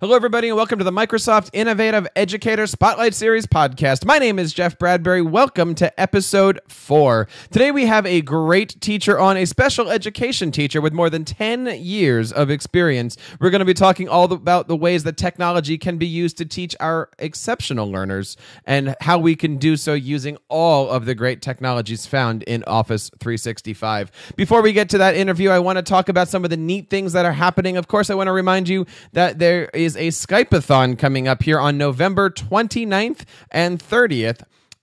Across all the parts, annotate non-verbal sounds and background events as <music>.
Hello, everybody, and welcome to the Microsoft Innovative Educator Spotlight Series podcast. My name is Jeff Bradbury. Welcome to episode four. Today, we have a great teacher on, a special education teacher with more than 10 years of experience. We're going to be talking all about the ways that technology can be used to teach our exceptional learners and how we can do so using all of the great technologies found in Office 365. Before we get to that interview, I want to talk about some of the neat things that are happening. Of course, I want to remind you that there is is a Skype-a-thon coming up here on November 29th and 30th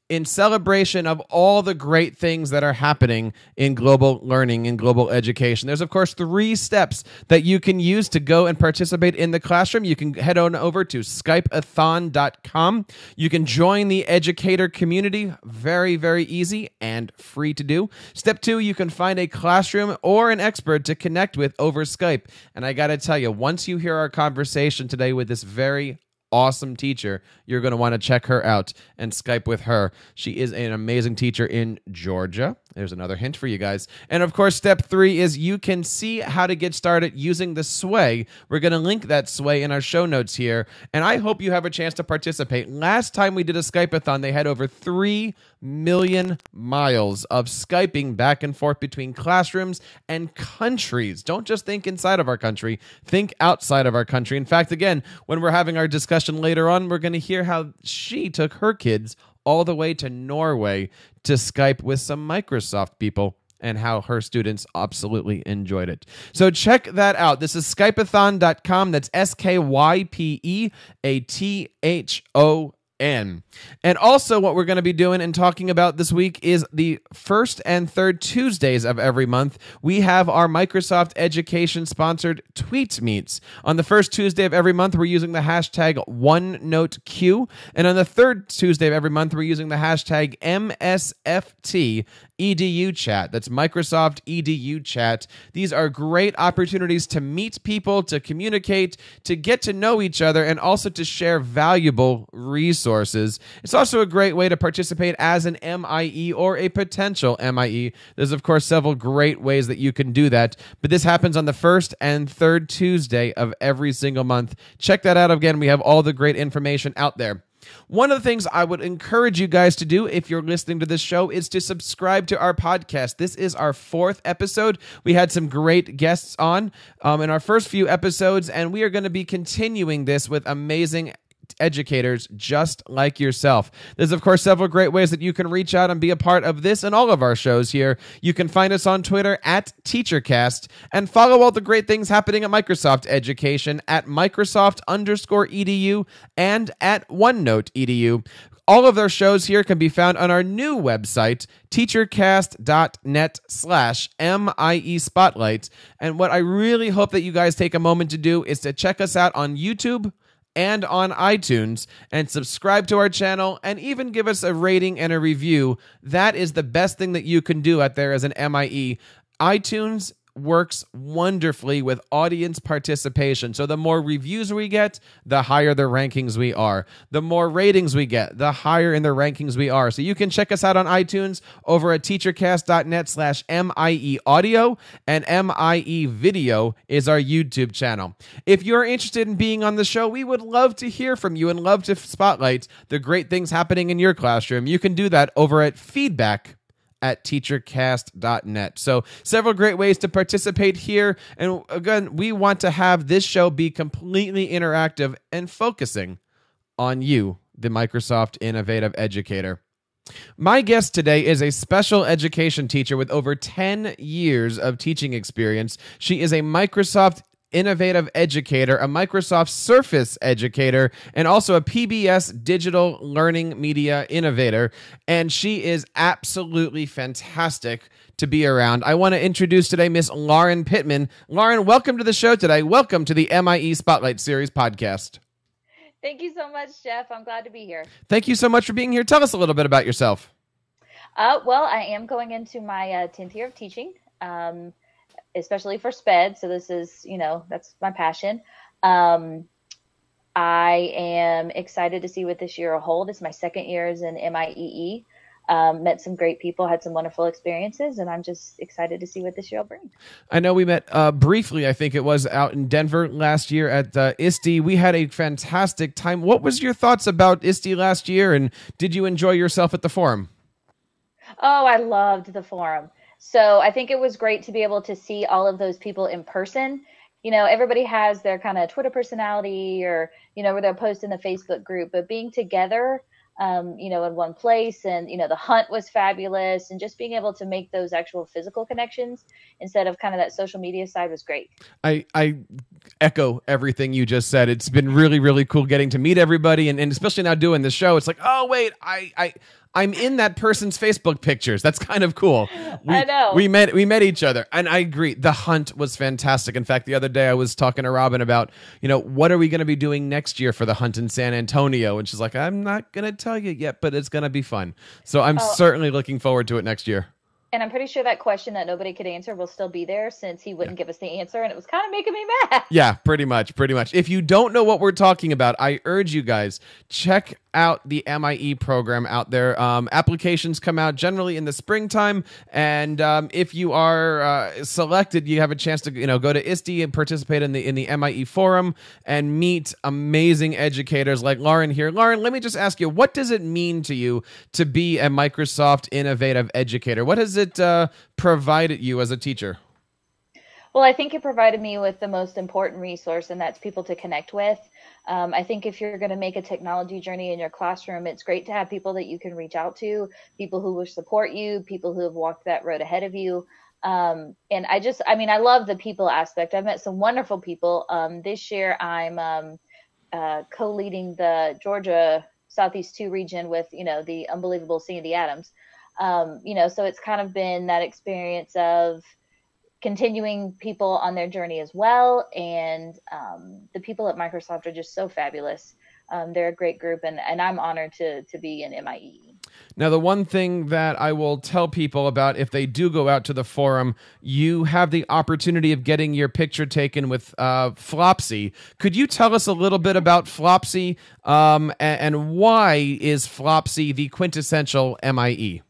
in celebration of all the great things that are happening in global learning and global education. There's, of course, three steps that you can use to go and participate in the classroom. You can head on over to skypeathon.com. You can join the educator community. Very, very easy and free to do. Step two, you can find a classroom or an expert to connect with over Skype. And I got to tell you, once you hear our conversation today with this very awesome teacher. You're going to want to check her out and Skype with her. She is an amazing teacher in Georgia. There's another hint for you guys. And of course, step three is you can see how to get started using the Sway. We're going to link that Sway in our show notes here. And I hope you have a chance to participate. Last time we did a Skype-a-thon, they had over 3 million miles of Skyping back and forth between classrooms and countries. Don't just think inside of our country, think outside of our country. In fact, again, when we're having our discussion later on, we're going to hear how she took her kids all the way to Norway to Skype with some Microsoft people and how her students absolutely enjoyed it. So check that out. This is skypeathon.com. That's S K Y P E A T H O And also, what we're going to be doing and talking about this week is the first and third Tuesdays of every month. We have our Microsoft Education sponsored Tweet Meets. On the first Tuesday of every month, we're using the hashtag OneNoteQ. And on the third Tuesday of every month, we're using the hashtag MSFT edu chat. That's Microsoft edu chat. These are great opportunities to meet people, to communicate, to get to know each other, and also to share valuable resources. It's also a great way to participate as an MIE or a potential MIE. There's, of course, several great ways that you can do that, but this happens on the first and third Tuesday of every single month. Check that out again. We have all the great information out there. One of the things I would encourage you guys to do if you're listening to this show is to subscribe to our podcast. This is our fourth episode. We had some great guests on um, in our first few episodes, and we are going to be continuing this with amazing educators just like yourself. There's, of course, several great ways that you can reach out and be a part of this and all of our shows here. You can find us on Twitter at TeacherCast and follow all the great things happening at Microsoft Education at Microsoft underscore edu and at OneNote edu. All of their shows here can be found on our new website, teachercast.net slash MIE Spotlight. And what I really hope that you guys take a moment to do is to check us out on YouTube, and on iTunes and subscribe to our channel and even give us a rating and a review. That is the best thing that you can do out there as an MIE. iTunes works wonderfully with audience participation. So the more reviews we get, the higher the rankings we are. The more ratings we get, the higher in the rankings we are. So you can check us out on iTunes over at teachercast.net slash MIE audio and MIE video is our YouTube channel. If you're interested in being on the show, we would love to hear from you and love to spotlight the great things happening in your classroom. You can do that over at feedback at teachercast.net. So, several great ways to participate here. And again, we want to have this show be completely interactive and focusing on you, the Microsoft Innovative Educator. My guest today is a special education teacher with over 10 years of teaching experience. She is a Microsoft innovative educator, a Microsoft Surface educator, and also a PBS digital learning media innovator. And she is absolutely fantastic to be around. I want to introduce today Miss Lauren Pittman. Lauren, welcome to the show today. Welcome to the MIE Spotlight Series podcast. Thank you so much, Jeff. I'm glad to be here. Thank you so much for being here. Tell us a little bit about yourself. Uh, well, I am going into my uh, 10th year of teaching. Um, especially for SPED. So this is, you know, that's my passion. Um, I am excited to see what this year will hold. It's my second year as an MIEE. um, met some great people, had some wonderful experiences, and I'm just excited to see what this year will bring. I know we met uh, briefly, I think it was out in Denver last year at uh, ISTE. We had a fantastic time. What was your thoughts about ISTE last year, and did you enjoy yourself at the forum? Oh, I loved the forum. So I think it was great to be able to see all of those people in person. You know, everybody has their kind of Twitter personality or, you know, where they'll post in the Facebook group, but being together um, you know, in one place. And, you know, the hunt was fabulous. And just being able to make those actual physical connections instead of kind of that social media side was great. I, I echo everything you just said. It's been really, really cool getting to meet everybody. And, and especially now doing the show, it's like, oh, wait, I, I, I'm in that person's Facebook pictures. That's kind of cool. We, I know. We met we met each other, and I agree. The hunt was fantastic. In fact, the other day I was talking to Robin about, you know, what are we going to be doing next year for the hunt in San Antonio, and she's like, I'm not going to tell you yet, but it's going to be fun. So I'm oh. certainly looking forward to it next year. And I'm pretty sure that question that nobody could answer will still be there since he wouldn't yeah. give us the answer and it was kind of making me mad. Yeah, pretty much, pretty much. If you don't know what we're talking about, I urge you guys check out the MIE program out there. Um, applications come out generally in the springtime, and um, if you are uh, selected, you have a chance to you know go to ISTE and participate in the in the MIE forum and meet amazing educators like Lauren here. Lauren, let me just ask you, what does it mean to you to be a Microsoft Innovative Educator? What has it uh, provided you as a teacher? Well, I think it provided me with the most important resource, and that's people to connect with. Um, I think if you're going to make a technology journey in your classroom, it's great to have people that you can reach out to, people who will support you, people who have walked that road ahead of you. Um, and I just, I mean, I love the people aspect. I've met some wonderful people. Um, this year, I'm um, uh, co-leading the Georgia Southeast 2 region with, you know, the unbelievable Sandy Adams. Um, you know, so it's kind of been that experience of, continuing people on their journey as well. And um, the people at Microsoft are just so fabulous. Um, they're a great group, and, and I'm honored to, to be in MIE. Now, the one thing that I will tell people about if they do go out to the forum, you have the opportunity of getting your picture taken with uh, Flopsy. Could you tell us a little bit about Flopsy um, and, and why is Flopsy the quintessential MIE?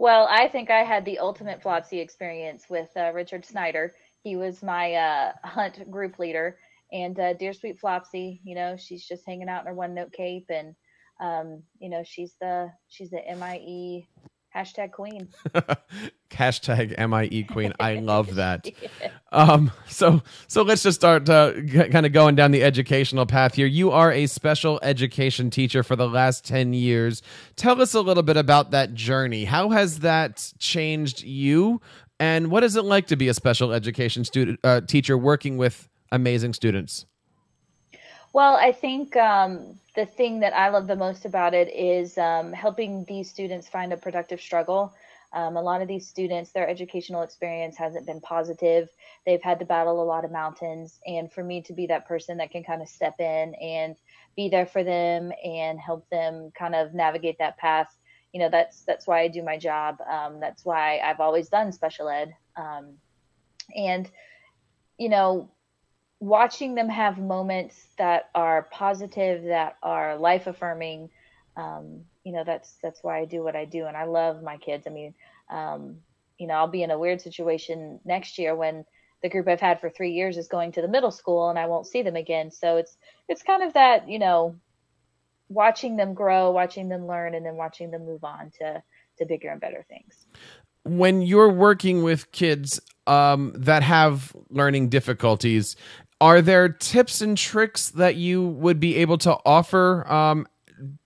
Well, I think I had the ultimate Flopsy experience with uh, Richard Snyder. He was my uh, hunt group leader, and uh, dear sweet Flopsy, you know, she's just hanging out in her OneNote cape, and um, you know, she's the she's the MIE hashtag queen. <laughs> hashtag MIE queen. I <laughs> love that. yeah. Um, so so let's just start uh, g- kind of going down the educational path here. You are a special education teacher for the last 10 years. Tell us a little bit about that journey. How has that changed you? And what is it like to be a special education student uh, teacher working with amazing students? Well, I think um, the thing that I love the most about it is um, helping these students find a productive struggle. Um, a lot of these students, their educational experience hasn't been positive. They've had to battle a lot of mountains. And for me to be that person that can kind of step in and be there for them and help them kind of navigate that path, you know, that's that's why I do my job. Um, that's why I've always done special ed. Um, and you know, watching them have moments that are positive, that are life affirming, um, you know, that's that's why I do what I do, and I love my kids. I mean, um, you know, I'll be in a weird situation next year when the group I've had for three years is going to the middle school, and I won't see them again. So it's it's kind of that, you know, watching them grow, watching them learn, and then watching them move on to to bigger and better things. When you're working with kids um, that have learning difficulties, are there tips and tricks that you would be able to offer um,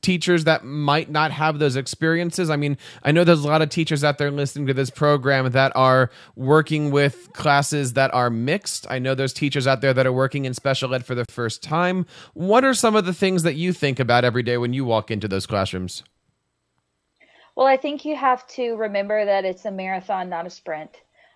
teachers that might not have those experiences? I mean, I know there's a lot of teachers out there listening to this program that are working with classes that are mixed. I know there's teachers out there that are working in special ed for the first time. What are some of the things that you think about every day when you walk into those classrooms? Well, I think you have to remember that it's a marathon, not a sprint.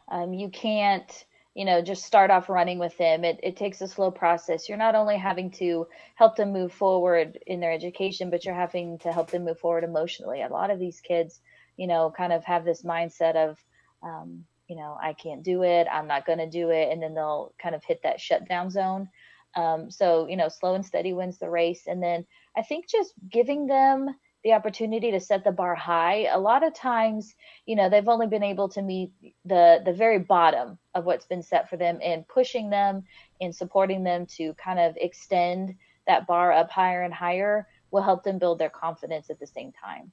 Um, you can't you know just start off running with them. It, it takes a slow process. You're not only having to help them move forward in their education but you're having to help them move forward emotionally. A lot of these kids you know kind of have this mindset of um, you know i can't do it. I'm not going to do it. And then they'll kind of hit that shutdown zone. Um, so you know slow and steady wins the race. And then i think just giving them the opportunity to set the bar high. A lot of times, you know, they've only been able to meet the the very bottom of what's been set for them and pushing them and supporting them to kind of extend that bar up higher and higher will help them build their confidence at the same time.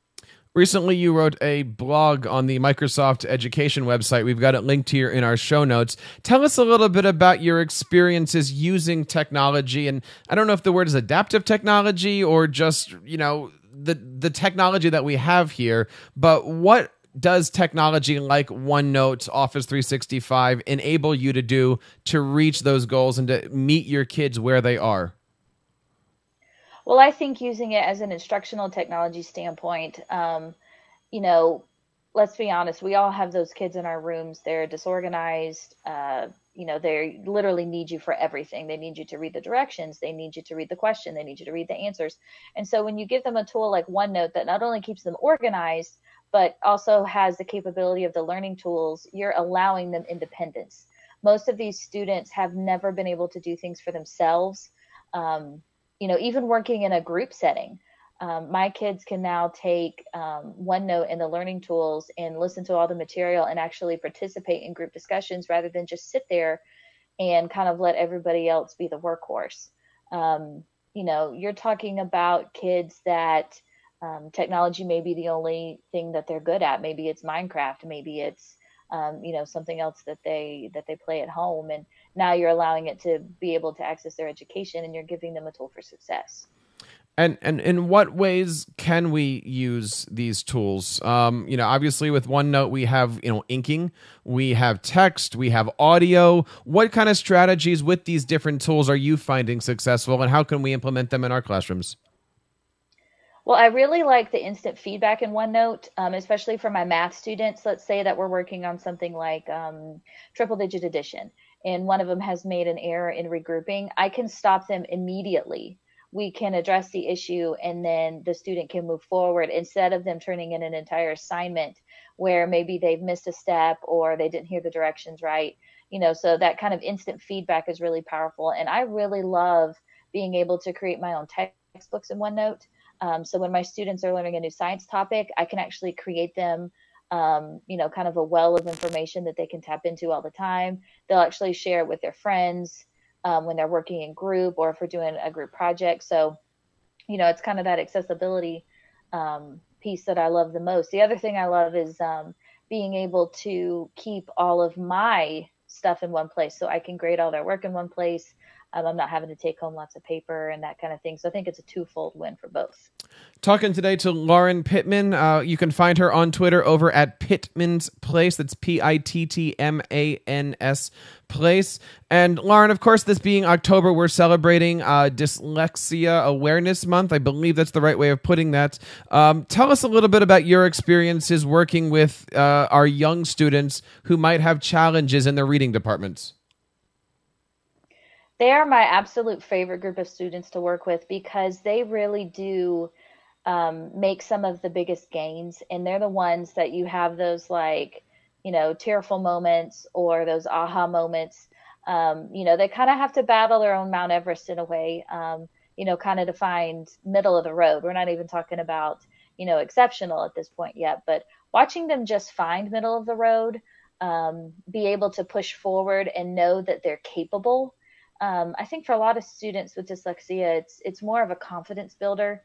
Recently, you wrote a blog on the Microsoft Education website. We've got it linked here in our show notes. Tell us a little bit about your experiences using technology. And I don't know if the word is adaptive technology or just, you know, the, the technology that we have here, but what does technology like OneNote, Office 365 enable you to do to reach those goals and to meet your kids where they are? Well, I think using it as an instructional technology standpoint, um, you know, let's be honest, we all have those kids in our rooms. They're disorganized. Uh, you know, they literally need you for everything. They need you to read the directions. They need you to read the question. They need you to read the answers. And so when you give them a tool like OneNote that not only keeps them organized, but also has the capability of the learning tools, you're allowing them independence. Most of these students have never been able to do things for themselves. Um, you know, even working in a group setting, um, my kids can now take um, OneNote and the learning tools and listen to all the material and actually participate in group discussions rather than just sit there and kind of let everybody else be the workhorse. Um, you know, you're talking about kids that um, technology may be the only thing that they're good at. Maybe it's Minecraft. Maybe it's um, you know something else that they that they play at home and now you're allowing it to be able to access their education and you're giving them a tool for success and and in what ways can we use these tools? Um, you know, obviously with OneNote we have you know inking, we have text, we have audio. What kind of strategies with these different tools are you finding successful, and how can we implement them in our classrooms? Well, I really like the instant feedback in OneNote, um, especially for my math students. Let's say that we're working on something like um, triple digit addition, and one of them has made an error in regrouping. I can stop them immediately. We can address the issue, and then the student can move forward instead of them turning in an entire assignment where maybe they've missed a step or they didn't hear the directions right. You know, so that kind of instant feedback is really powerful. And I really love being able to create my own textbooks in OneNote um, so when my students are learning a new science topic, I can actually create them, um, you know, kind of a well of information that they can tap into all the time. They'll actually share it with their friends um, when they're working in group or if we're doing a group project. So, you know, it's kind of that accessibility um, piece that I love the most. The other thing I love is um, being able to keep all of my stuff in one place so I can grade all their work in one place. Um, I'm not having to take home lots of paper and that kind of thing. So I think it's a twofold win for both. Talking today to Lauren Pittman. Uh, you can find her on Twitter over at Pittman's Place. That's P I T T M A N S Place. And Lauren, of course, this being October, we're celebrating uh, Dyslexia Awareness Month. I believe that's the right way of putting that. Um, tell us a little bit about your experiences working with uh, our young students who might have challenges in their reading departments. They are my absolute favorite group of students to work with because they really do um, make some of the biggest gains. And they're the ones that you have those like, you know, tearful moments or those aha moments. Um, you know, they kind of have to battle their own Mount Everest in a way, um, you know, kind of to find middle of the road. We're not even talking about, you know, exceptional at this point yet, but watching them just find middle of the road, um, be able to push forward and know that they're capable um, I think for a lot of students with dyslexia, it's it's more of a confidence builder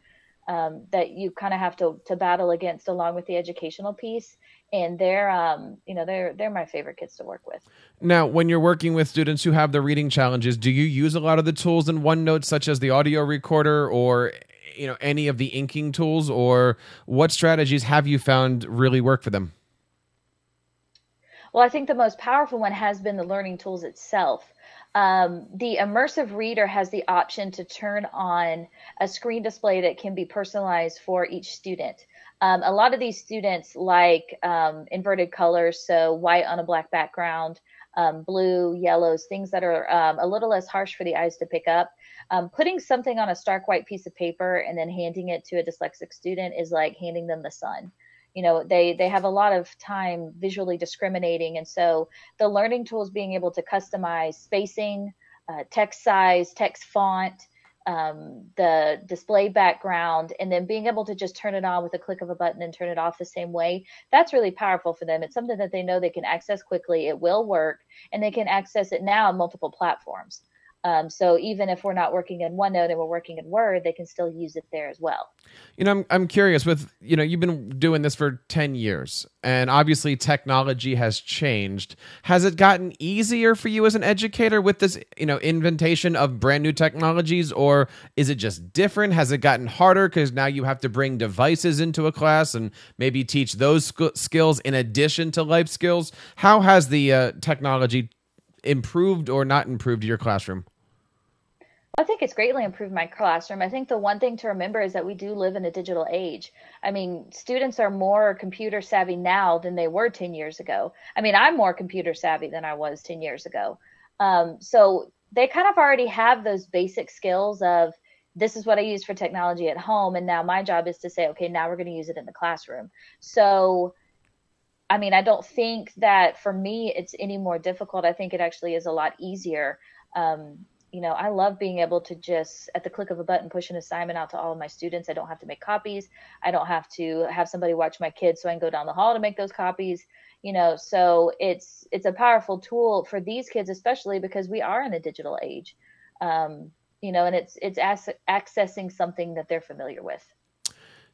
um, that you kind of have to to battle against along with the educational piece. And they're um, you know they're they're my favorite kids to work with. Now, when you're working with students who have the reading challenges, do you use a lot of the tools in OneNote, such as the audio recorder or you know any of the inking tools, or what strategies have you found really work for them? Well, I think the most powerful one has been the learning tools itself. Um, the immersive reader has the option to turn on a screen display that can be personalized for each student. Um, a lot of these students like um, inverted colors, so white on a black background, um, blue, yellows, things that are um, a little less harsh for the eyes to pick up. Um, putting something on a stark white piece of paper and then handing it to a dyslexic student is like handing them the sun you know they they have a lot of time visually discriminating and so the learning tools being able to customize spacing uh, text size text font um, the display background, and then being able to just turn it on with a click of a button and turn it off the same way. That's really powerful for them. It's something that they know they can access quickly. It will work, and they can access it now on multiple platforms. Um, so even if we're not working in OneNote and we're working in Word, they can still use it there as well. You know, I'm I'm curious with you know you've been doing this for ten years, and obviously technology has changed. Has it gotten easier for you as an educator with this you know inventation of brand new technologies, or is it just different? Has it gotten harder because now you have to bring devices into a class and maybe teach those sc- skills in addition to life skills? How has the uh, technology improved or not improved your classroom? I think it's greatly improved my classroom. I think the one thing to remember is that we do live in a digital age. I mean, students are more computer savvy now than they were 10 years ago. I mean, I'm more computer savvy than I was 10 years ago. Um, so they kind of already have those basic skills of this is what I use for technology at home. And now my job is to say, okay, now we're going to use it in the classroom. So, I mean, I don't think that for me it's any more difficult. I think it actually is a lot easier. Um, you know, I love being able to just at the click of a button push an assignment out to all of my students. I don't have to make copies. I don't have to have somebody watch my kids so I can go down the hall to make those copies. You know, so it's it's a powerful tool for these kids, especially because we are in a digital age. Um, you know, and it's it's accessing something that they're familiar with.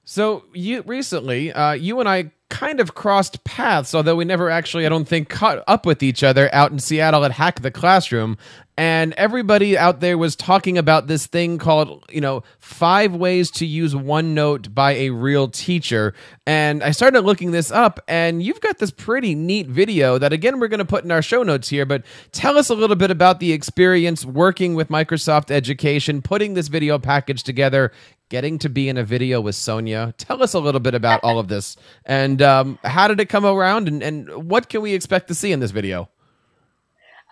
So you recently, uh, you and I kind of crossed paths, although we never actually, I don't think, caught up with each other out in Seattle at Hack the Classroom. And everybody out there was talking about this thing called, you know, five ways to use OneNote by a real teacher. And I started looking this up, and you've got this pretty neat video that, again, we're going to put in our show notes here. But tell us a little bit about the experience working with Microsoft Education, putting this video package together, getting to be in a video with Sonia. Tell us a little bit about all of this and um, how did it come around and, and what can we expect to see in this video?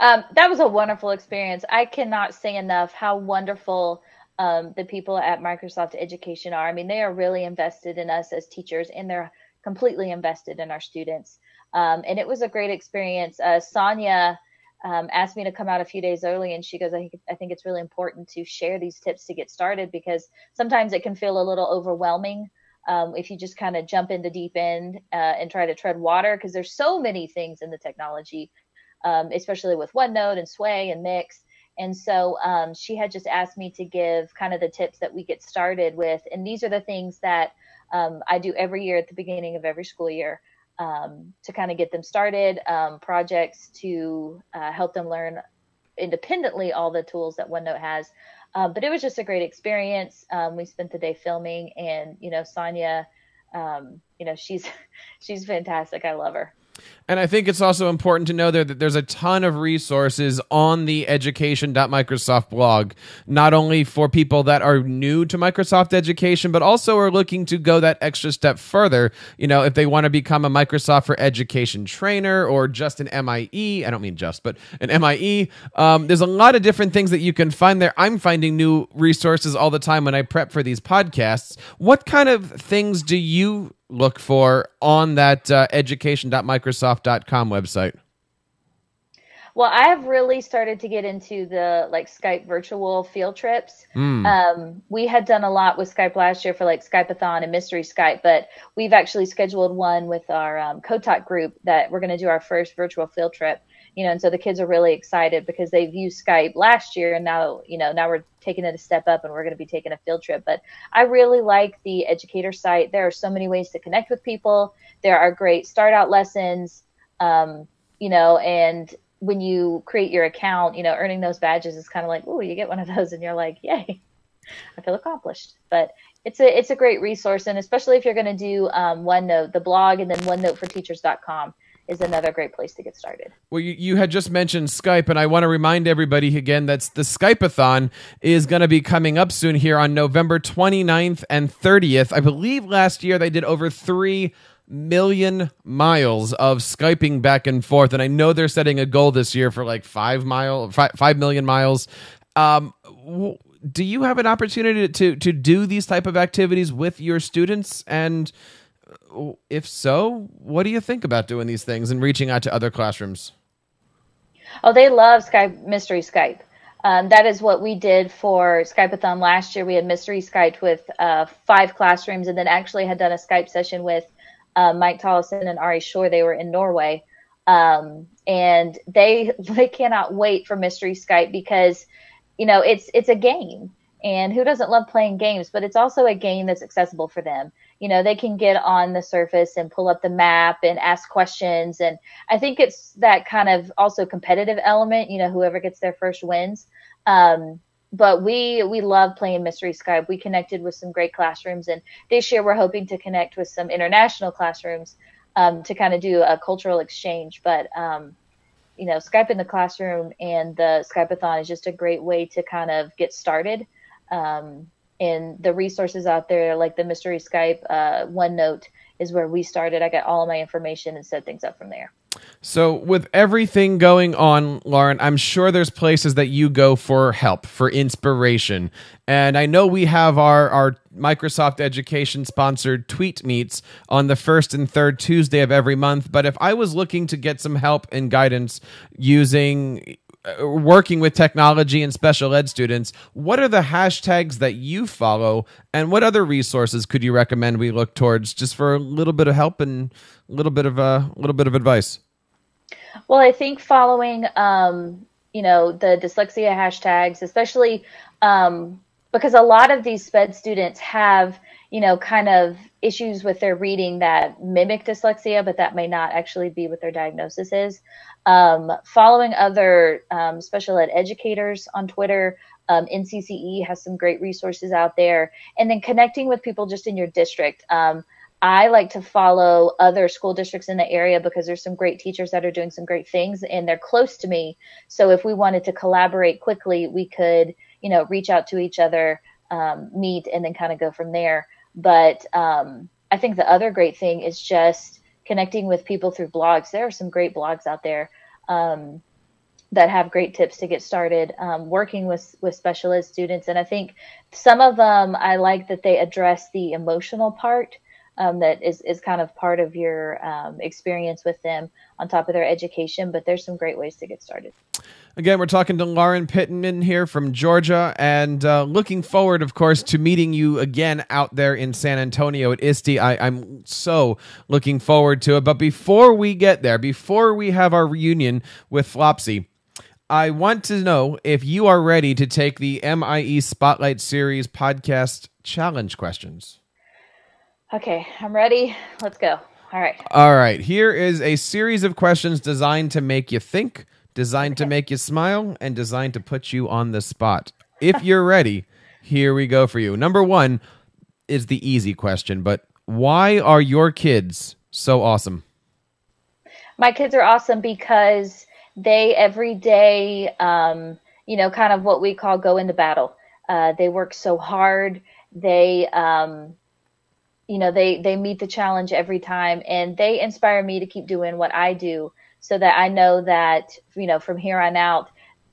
Um, that was a wonderful experience. I cannot say enough how wonderful um, the people at Microsoft Education are. I mean, they are really invested in us as teachers and they're completely invested in our students. Um, and it was a great experience. Uh, Sonia um, asked me to come out a few days early, and she goes, I think, I think it's really important to share these tips to get started because sometimes it can feel a little overwhelming um, if you just kind of jump in the deep end uh, and try to tread water because there's so many things in the technology, um, especially with OneNote and Sway and Mix. And so um, she had just asked me to give kind of the tips that we get started with. And these are the things that um, I do every year at the beginning of every school year um, to kind of get them started, um, projects to uh, help them learn independently all the tools that OneNote has. Um, but it was just a great experience. Um, we spent the day filming, and you know, Sonia, um, you know, she's <laughs> she's fantastic. I love her. And I think it's also important to know there that there's a ton of resources on the education.microsoft blog, not only for people that are new to Microsoft education, but also are looking to go that extra step further. You know, if they want to become a Microsoft for Education trainer or just an MIE, I don't mean just, but an MIE, um, there's a lot of different things that you can find there. I'm finding new resources all the time when I prep for these podcasts. What kind of things do you look for on that uh, education.microsoft.com website? Well, I have really started to get into the like Skype virtual field trips. Mm. Um, we had done a lot with Skype last year for like Skypeathon and Mystery Skype, but we've actually scheduled one with our um, Talk group that we're going to do our first virtual field trip you know, and so the kids are really excited because they've used Skype last year and now, you know, now we're taking it a step up and we're going to be taking a field trip. But I really like the educator site. There are so many ways to connect with people. There are great start out lessons, um, you know, and when you create your account, you know, earning those badges is kind of like, oh, you get one of those and you're like, yay, I feel accomplished. But it's a it's a great resource, and especially if you're going to do um, OneNote, the blog, and then OneNoteForTeachers.com is another great place to get started. Well, you, you had just mentioned Skype, and I want to remind everybody again that the Skypeathon is going to be coming up soon here on November 29th and 30th. I believe last year they did over 3 million miles of Skyping back and forth, and I know they're setting a goal this year for like 5 mile, 5, 5 million miles. Um, do you have an opportunity to to do these type of activities with your students and if so, what do you think about doing these things and reaching out to other classrooms? Oh, they love Skype Mystery Skype. Um, that is what we did for Skypeathon last year. We had mystery Skyped with uh, five classrooms, and then actually had done a Skype session with uh, Mike Tholfsen and Ari Shore. They were in Norway, um, and they <laughs> they cannot wait for mystery Skype because you know it's it's a game and who doesn't love playing games but it's also a game that's accessible for them you know they can get on the surface and pull up the map and ask questions. And i think it's that kind of also competitive element you know whoever gets there first wins. Um, but we we love playing mystery skype we connected with some great classrooms. And this year we're hoping to connect with some international classrooms um, to kind of do a cultural exchange. But um, you know skype in the classroom and the skypeathon is just a great way to kind of get started. Um, and the resources out there, like the Mystery Skype, uh, OneNote is where we started. I got all of my information and set things up from there. So, with everything going on, Lauren, I'm sure there's places that you go for help, for inspiration. And I know we have our, our Microsoft Education sponsored tweet meets on the first and third Tuesday of every month. But if I was looking to get some help and guidance using working with technology and special ed students, what are the hashtags that you follow, and what other resources could you recommend we look towards just for a little bit of help and a little bit of a uh, little bit of advice? Well, I think following, um, you know, the dyslexia hashtags, especially um, because a lot of these SPED students have, you know, kind of issues with their reading that mimic dyslexia, but that may not actually be what their diagnosis is. Um, following other um, special ed educators on Twitter, um, NCCE has some great resources out there, and then connecting with people just in your district. Um, I like to follow other school districts in the area because there's some great teachers that are doing some great things and they're close to me. So if we wanted to collaborate quickly, we could, you know, reach out to each other, um, meet, and then kind of go from there. But um, I think the other great thing is just connecting with people through blogs. There are some great blogs out there um, that have great tips to get started um, working with with special ed students. And I think some of them I like that they address the emotional part. Um, that is, is kind of part of your um, experience with them on top of their education, but there's some great ways to get started. Again, we're talking to Lauren Pittman here from Georgia, and uh, looking forward, of course, to meeting you again out there in San Antonio at ISTE. I, I'm so looking forward to it. But before we get there, before we have our reunion with Flopsy, I want to know if you are ready to take the MIE Spotlight Series podcast challenge questions. Okay, I'm ready. Let's go. All right. All right. Here is a series of questions designed to make you think designed to make you smile and designed to put you on the spot. If you're ready, here we go for you. Number one is the easy question, but why are your kids so awesome? My kids are awesome because they every day, um, you know, kind of what we call go into battle. Uh, they work so hard. They, um, you know, they they meet the challenge every time, and they inspire me to keep doing what I do so that I know that, you know, from here on out,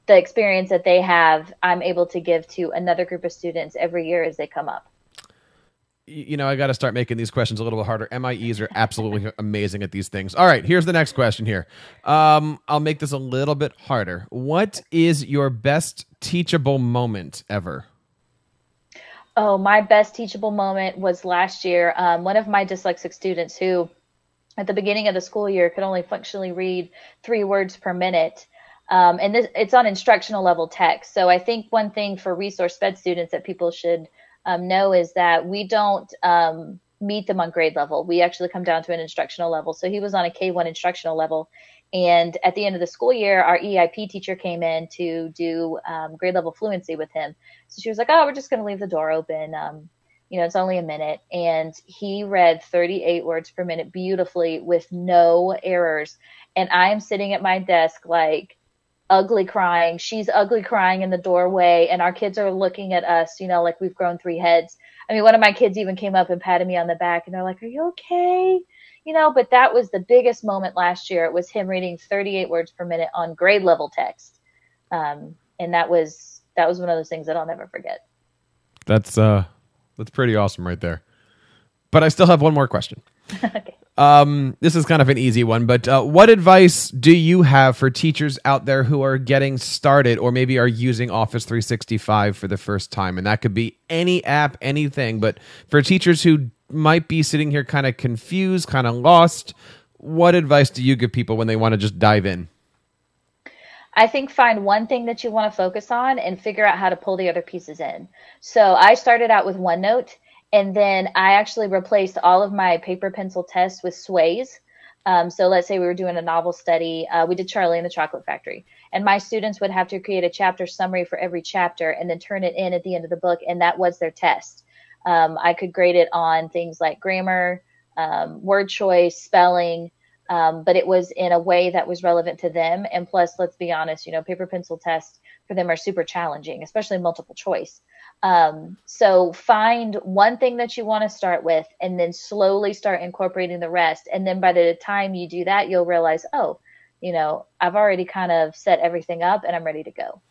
the experience that they have, I'm able to give to another group of students every year as they come up. You know, I got to start making these questions a little bit harder. MIEs are absolutely <laughs> amazing at these things. All right, here's the next question here. Um, I'll make this a little bit harder. What is your best teachable moment ever? Oh, my best teachable moment was last year. Um, one of my dyslexic students who at the beginning of the school year could only functionally read three words per minute. Um, and this, it's on instructional level text. So I think one thing for resource SPED students that people should um, know is that we don't um, meet them on grade level. We actually come down to an instructional level. So he was on a K1 instructional level. And at the end of the school year, our EIP teacher came in to do um, grade level fluency with him. So she was like, "Oh, we're just going to leave the door open." You know, it's only a minute. And he read 38 words per minute beautifully with no errors. And I'm sitting at my desk like ugly crying. She's ugly crying in the doorway. And our kids are looking at us, you know, like we've grown three heads. I mean, one of my kids even came up and patted me on the back and they're like, Are you okay? You know, but that was the biggest moment last year. It was him reading 38 words per minute on grade level text. Um, and that was that was one of those things that I'll never forget. That's uh that's pretty awesome right there. But I still have one more question. <laughs> okay. Um, this is kind of an easy one, but uh, what advice do you have for teachers out there who are getting started or maybe are using Office 365 for the first time? And that could be any app, anything. But for teachers who might be sitting here kind of confused, kind of lost, what advice do you give people when they want to just dive in? I think find one thing that you want to focus on and figure out how to pull the other pieces in. So I started out with OneNote and then I actually replaced all of my paper pencil tests with sways. Um, so let's say we were doing a novel study. Uh, we did Charlie and the Chocolate Factory, and my students would have to create a chapter summary for every chapter and then turn it in at the end of the book, and that was their test. Um, I could grade it on things like grammar, um, word choice, spelling, um, but it was in a way that was relevant to them. And plus, let's be honest, you know, paper pencil tests for them are super challenging, especially multiple choice. Um, so find one thing that you want to start with and then slowly start incorporating the rest. And then by the time you do that, you'll realize, oh, you know, I've already kind of set everything up and I'm ready to go.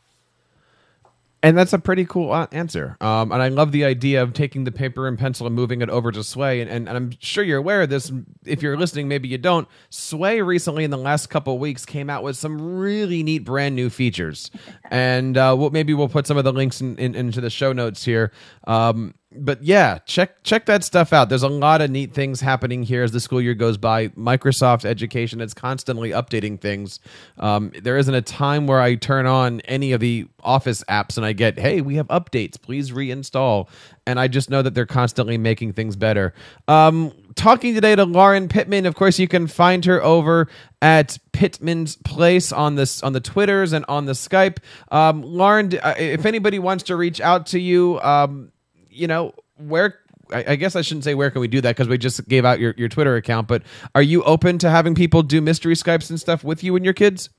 And that's a pretty cool answer. Um, and I love the idea of taking the paper and pencil and moving it over to Sway. And, and, and, I'm sure you're aware of this. If you're listening, maybe you don't. Sway recently, in the last couple weeks, came out with some really neat brand new features. and uh, we'll, maybe we'll put some of the links in, in, into the show notes here. Um, but yeah, check check that stuff out. There's a lot of neat things happening here as the school year goes by. Microsoft Education is constantly updating things. Um, there isn't a time where I turn on any of the Office apps and I get, "Hey, we have updates. Please reinstall." And I just know that they're constantly making things better. Um, talking today to Lauren Pittman. Of course, you can find her over at Pittman's Place on this on the Twitters and on the Skype. Um, Lauren, uh, if anybody wants to reach out to you. You know, where I, guess I shouldn't say where can we do that because we just gave out your, your Twitter account, but are you open to having people do mystery Skypes and stuff with you and your kids?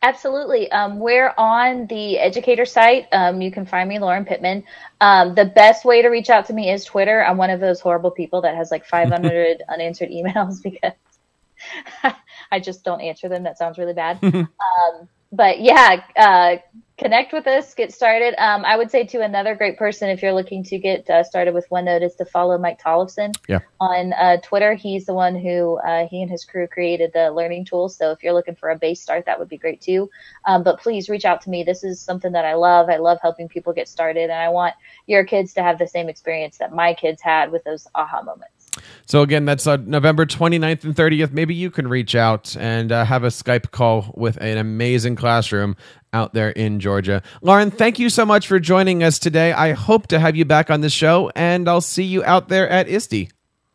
Absolutely. Um, we're on the educator site. Um, you can find me, Lauren Pittman. Um, the best way to reach out to me is Twitter. I'm one of those horrible people that has like 500 <laughs> unanswered emails <laughs> because I just don't answer them. That sounds really bad. <laughs> Um, but yeah, uh, connect with us, get started. Um, I would say to another great person, if you're looking to get uh, started with OneNote, is to follow Mike Tholfsen yeah. on uh, Twitter. He's the one who uh, he and his crew created the learning tool. So if you're looking for a base start, that would be great too. Um, but please reach out to me. This is something that I love. I love helping people get started, and I want your kids to have the same experience that my kids had with those aha moments. So again, that's uh, November 29th and 30th. Maybe you can reach out and uh, have a Skype call with an amazing classroom out there in Georgia. Lauren, thank you so much for joining us today. I hope to have you back on the show, and I'll see you out there at ISTE.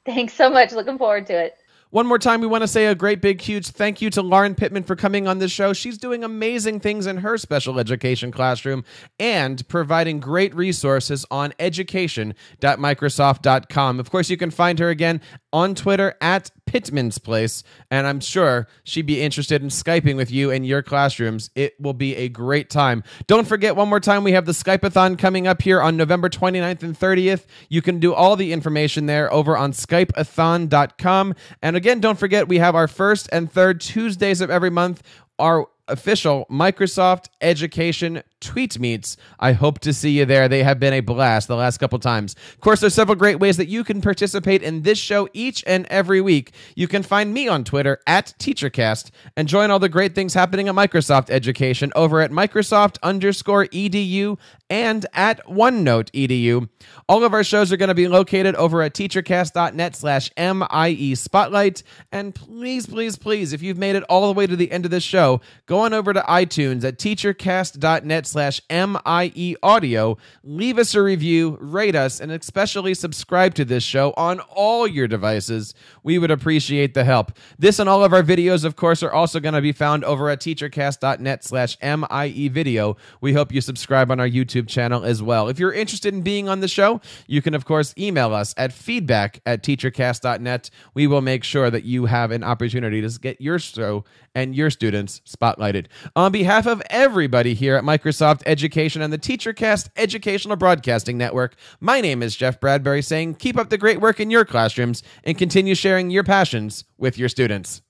Thanks so much. Looking forward to it. One more time, we want to say a great big huge thank you to Lauren Pittman for coming on this show. She's doing amazing things in her special education classroom and providing great resources on education.microsoft.com. Of course, you can find her again on Twitter at Pittman's Place, and I'm sure she'd be interested in Skyping with you in your classrooms. It will be a great time. Don't forget, one more time, we have the Skypeathon coming up here on November 29th and 30th. You can do all the information there over on Skypeathon.com. And again, don't forget, we have our first and third Tuesdays of every month. Our official Microsoft Education tweet meets. I hope to see you there. They have been a blast the last couple times. Of course, there's several great ways that you can participate in this show each and every week. You can find me on Twitter at TeacherCast and join all the great things happening at Microsoft Education over at Microsoft underscore edu and at OneNote edu. All of our shows are going to be located over at teachercast.net slash MIE Spotlight. And please, please, please, if you've made it all the way to the end of this show, go on over to iTunes at teachercast.net slash MIE audio. Leave us a review, rate us, and especially subscribe to this show on all your devices. We would appreciate the help. This and all of our videos, of course, are also going to be found over at teachercast.net slash MIE video. We hope you subscribe on our YouTube channel as well. If you're interested in being on the show, you can, of course, email us at feedback at teachercast.net. We will make sure that you have an opportunity to get your show and your students spotlighted. On behalf of everybody here at Microsoft Education and the TeacherCast Educational Broadcasting Network, my name is Jeff Bradbury saying keep up the great work in your classrooms and continue sharing your passions with your students.